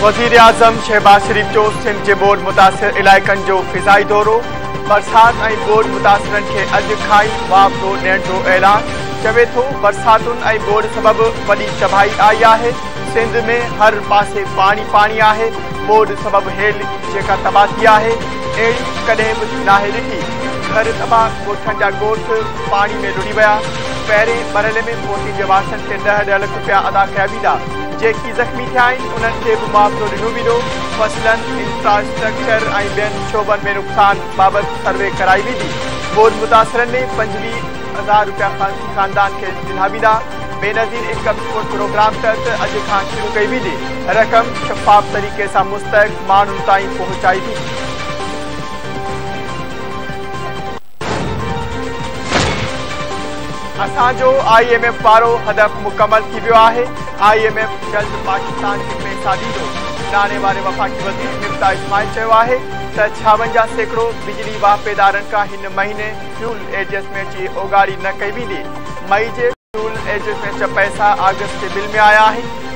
वज़ीर आज़म शहबाज शरीफ़ जो सिंध जे बोर्ड मुतासिर इलाइक़नि जो फ़िज़ाई दौरो, बरसाति ऐं बोर्ड मुतासिरनि खे अॼु खां ई मुआवज़ो जो ऐलान। चवे थो, बरसातुनि ऐं बोर्ड सबबि वॾी तबाही आई आहे। सिंध में हर पासे पाणी पाणी आहे। बोर्ड सबबि हेल जेका तबाह थी आहे। अहिड़ी कॾहिं बि नाहे घर तबाह ॻोठनि जा ॻोठ में लुड़ी विया। पहिरें मरहले में मोदी जे वासनि खे ॾह ॾह रुपया अदा कया वेंदा। जेकी ज़ख़्मी थे उन्हनि बि मुआवज़ो ॾिनो वेंदो फसलनि इंफ्रास्ट्रक्चर ऐं शोबनि में नुक़सान बाबत सर्वे कराई वेंदी बोर्ड मुतासिरनि में पंजवीह हज़ार रुपया ख़ानदान खे ॾिना वेंदा बेनज़ीर इनकम सपोर्ट प्रोग्राम तहत अॼु खां शुरू कई वेंदी रक़म शफ़ाफ़ तरीक़े से मुस्तक़ माण्हुनि ताईं पहुचाई वेंदी असांजो आई एम एफ़ वारो हदफ़ मुकमल आहे। आई एम एफ़ जल्द पाकिस्तान खे पैसा ॾींदो नाने वारे वफाक वज़ीर मिफ्ता इस्माइल है त छावंजाह सैकड़ो बिजली वापेदार महीने फ्यूल एडजस्टमेंट की ओगारी न कई वेंदी। मई के फ्यूल एडजस्टमेंट पैसा अगस्त के बिल में आया आहिनि।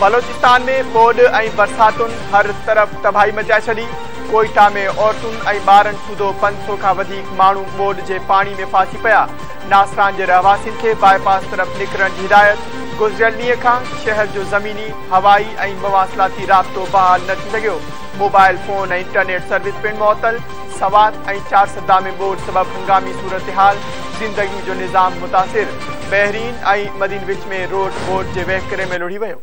बलोचिस्तान में बोड ऐं बरसातुनि हर तरफ़ तबाही मचाए छॾी। कोयटा में औरतुनि ऐं ॿारनि सूधो पंज सौ खां वधीक माण्हू बोड जे पाणी में फासी पिया। नासरान जे रहवासियुनि खे बाईपास तरफ़ निकिरण जी हिदायत। गुज़िरियल ॾींहं खां शहर जो ज़मीनी, हवाई ऐं मवासिलाती राब्तो बहाल न थी सघियो। मोबाइल फ़ोन इंटरनेट सर्विस पिणु मुअतल सवात चार सदा में बोर्ड सबबि हंगामी सूरत हाल। ज़िंदगी जो निज़ाम मुतासिर। बहरीन मदीन विच में रोड बोर्ड जे वहकिरे में लुड़ी वियो।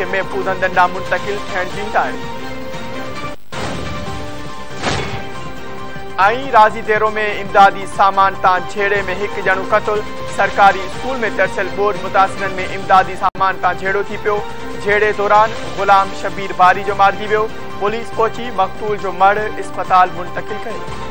खे महफ़ूज़ ॾांहुं मुंतकिल थियण राज़ी देरो में इमदादी सामान तां झेड़े में हिकु ॼणो क़तल, सरकारी स्कूल में तरसियल बोर्ड मुतासिरनि में इमदादी सामान तां झेड़ो थी पियो। झेड़े दौरान ग़ुलाम शबीर बारी जो मारिजी वियो। पुलिस पहुची, मक़तूल जो मड़ अस्पताल मुंतकिल कयो